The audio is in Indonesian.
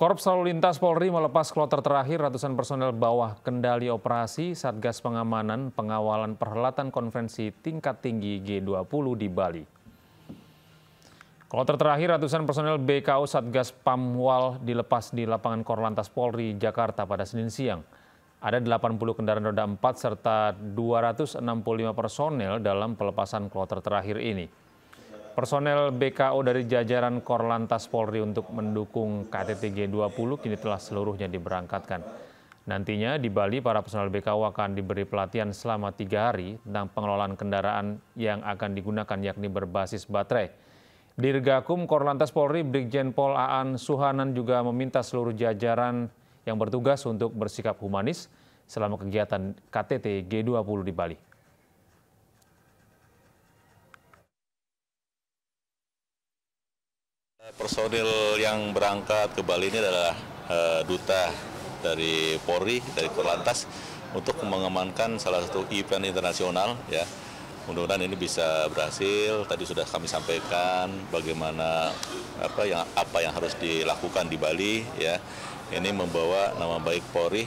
Korps Lalu Lintas Polri melepas kloter terakhir ratusan personel bawah kendali operasi Satgas Pengamanan Pengawalan Perhelatan Konferensi Tingkat Tinggi G20 di Bali. Kloter terakhir ratusan personel BKO Satgas Pamwal dilepas di lapangan Korlantas Polri, Jakarta pada Senin siang. Ada 80 kendaraan roda 4 serta 265 personel dalam pelepasan kloter terakhir ini. Personel BKO dari jajaran Korlantas Polri untuk mendukung KTT G20 kini telah seluruhnya diberangkatkan. Nantinya di Bali para personel BKO akan diberi pelatihan selama tiga hari tentang pengelolaan kendaraan yang akan digunakan yakni berbasis baterai. Dirgakum Korlantas Polri Brigjen Pol Aan Suhanan juga meminta seluruh jajaran yang bertugas untuk bersikap humanis selama kegiatan KTT G20 di Bali. Personil yang berangkat ke Bali ini adalah uh, duta dari Polri, dari Korlantas untuk mengamankan salah satu event internasional ya. Mudah-mudahan ini bisa berhasil. Tadi sudah kami sampaikan bagaimana apa yang apa yang harus dilakukan di Bali ya. Ini membawa nama baik Polri